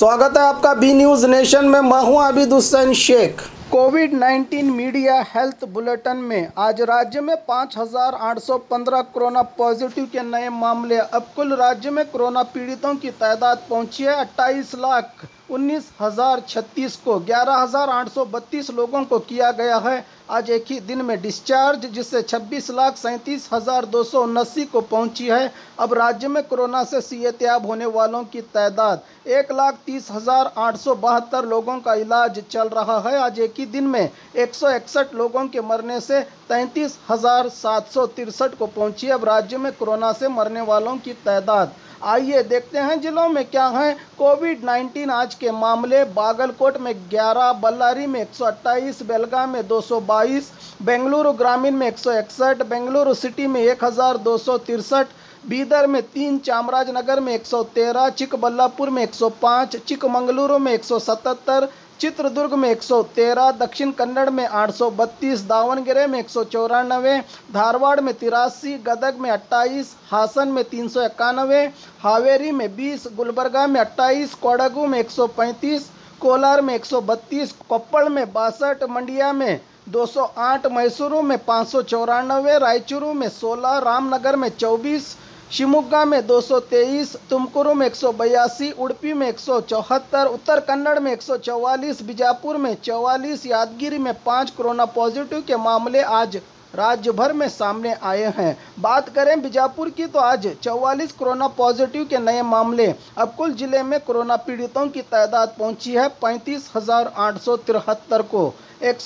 स्वागत है आपका बी न्यूज़ नेशन में। मैं हूँ Abid Hussain Shaikh. Covid 19 media health bulletin में आज राज्य में 5,815 कोरोना पॉजिटिव के नए मामले। अब कुल राज्य में कोरोना पीड़ितों की तादाद पहुँची है अट्ठाईस लाख उन्नीस हज़ार छत्तीस को। ग्यारह हज़ार आठ सौ बत्तीस लोगों को किया गया है। आज एक ही दिन में डिस्चार्ज जिससे छब्बीस लाख सैंतीस हज़ार दो सौ उन्नासी को पहुँची है। अब राज्य में कोरोना से सेहतियाब होने वालों की तादाद, एक लाख तीस हज़ार आठ सौ बहत्तर लोगों का इलाज चल रहा है। आज एक ही दिन में एक सौ इकसठ लोगों के मरने से तैंतीस हज़ार सात सौ तिरसठ को पहुँची अब राज्य में कोरोना से मरने वालों की तादाद आइए देखते हैं जिलों में क्या है। कोविड 19 आज के मामले, बागलकोट में 11 बल्लारी में 128 बेलगाम में 222 बेंगलुरु ग्रामीण में 161 बेंगलुरु सिटी में एक बीदर में तीन, चामराजनगर में 113 चिकबल्लापुर में 105 चिकमंगलुरु में 177 चित्रदुर्ग में 113 दक्षिण कन्नड़ में 832 दावनगेरे में एक सौ चौरानवे, धारवाड़ में तिरासी, गदग में 28 हासन में तीन सौ इक्यानवे, हावेरी में 20 गुलबर्गा में 28 कोडगू में 135 कोलार में 132 कोप्पड़ में बासठ, मंडिया में 208 मैसूरू में पाँच रायचूरू में 16 रामनगर में 24 शिवमोगा में 223, तुमकुरु में एक उड़पी में एक सौ चौहत्तर उत्तर कन्नड़ में एक सौ चौवालीस बीजापुर में चौवालीस यादगिरी में पाँच कोरोना पॉजिटिव के मामले आज राज्य भर में सामने आए हैं। बात करें बीजापुर की तो आज 44 कोरोना पॉजिटिव के नए मामले। अब कुल ज़िले में कोरोना पीड़ितों की तादाद पहुँची है पैंतीस को। एक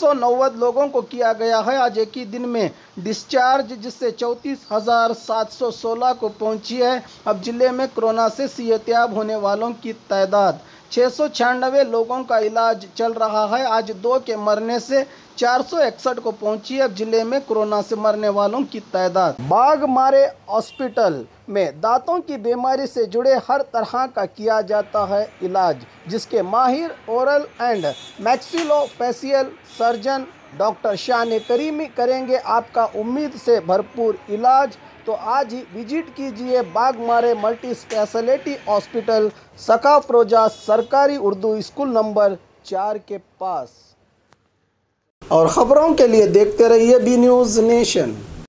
लोगों को किया गया है आज एक ही दिन में डिस्चार्ज, जिससे चौंतीस हज़ार सात सौ सोलह को पहुँची है। अब ज़िले में कोरोना से सेहतियाब होने वालों की तादाद छः सौ छियानवे लोगों का इलाज चल रहा है। आज दो के मरने से चार सौ इकसठ को पहुँची अब ज़िले में कोरोना से मरने वालों की तादाद। बाघ मारे हॉस्पिटल में दांतों की बीमारी से जुड़े हर तरह का किया जाता है इलाज, जिसके माहिर oral and maxillofacial surgeon doctor Shan Karimi करेंगे आपका उम्मीद से भरपूर इलाज। तो आज ही विज़िट कीजिए बागमारे मल्टी स्पेशलिटी हॉस्पिटल सका रोजा सरकारी उर्दू स्कूल नंबर चार के पास। और ख़बरों के लिए देखते रहिए बी न्यूज़ नेशन